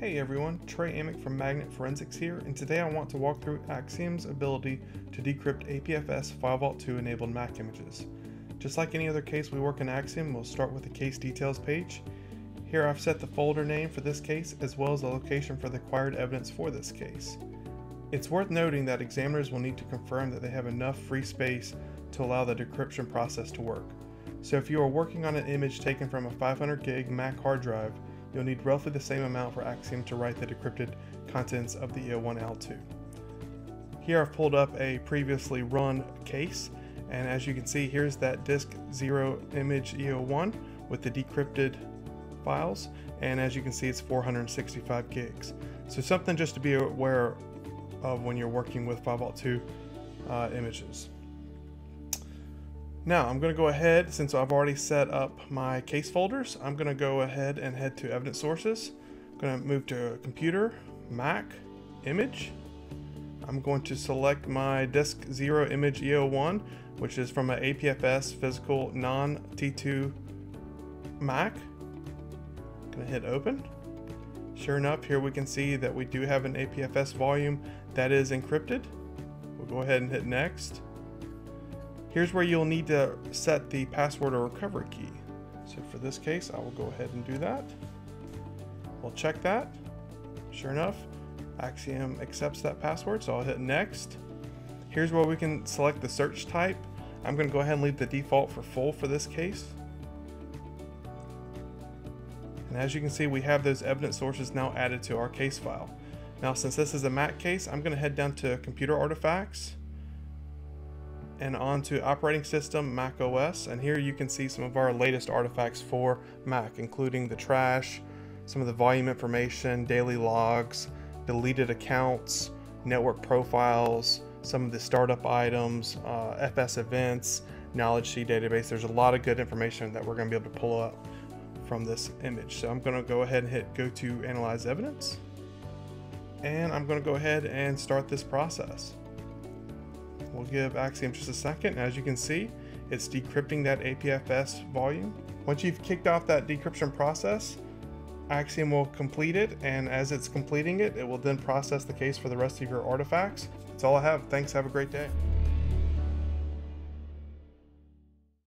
Hey everyone, Trey Amick from Magnet Forensics here, and today I want to walk through Axiom's ability to decrypt APFS FileVault 2 enabled Mac images. Just like any other case we work in Axiom, we'll start with the case details page. Here I've set the folder name for this case as well as the location for the acquired evidence for this case. It's worth noting that examiners will need to confirm that they have enough free space to allow the decryption process to work. So if you are working on an image taken from a 500 gig Mac hard drive, you'll need roughly the same amount for Axiom to write the decrypted contents of the EO1L2. Here I've pulled up a previously run case, and as you can see, here's that disk 0 image E01 with the decrypted files, and as you can see, it's 465 gigs. So something just to be aware of when you're working with FileVault 2 uh, images. Now I'm going to go ahead, since I've already set up my case folders, I'm going to go ahead and head to evidence sources. I'm going to move to computer, Mac, image. I'm going to select my disk 0 image E01, which is from an APFS physical non-T2 Mac. I'm to hit open. Sure enough, here we can see that we do have an APFS volume that is encrypted. We'll go ahead and hit next. Here's where you'll need to set the password or recovery key. So for this case, I will go ahead and do that. We'll check that. Sure enough, Axiom accepts that password, so I'll hit next. Here's where we can select the search type. I'm going to go ahead and leave the default for full for this case. And as you can see, we have those evidence sources now added to our case file. Now, since this is a Mac case, I'm going to head down to computer artifacts and onto operating system Mac OS and here you can see some of our latest artifacts for Mac including the trash, some of the volume information, daily logs, deleted accounts, network profiles, some of the startup items, uh, FS events, KnowledgeC database. There's a lot of good information that we're going to be able to pull up from this image. So I'm going to go ahead and hit go to analyze evidence and I'm going to go ahead and start this process. We'll give Axiom just a second. As you can see, it's decrypting that APFS volume. Once you've kicked off that decryption process, Axiom will complete it, and as it's completing it, it will then process the case for the rest of your artifacts. That's all I have. Thanks. Have a great day.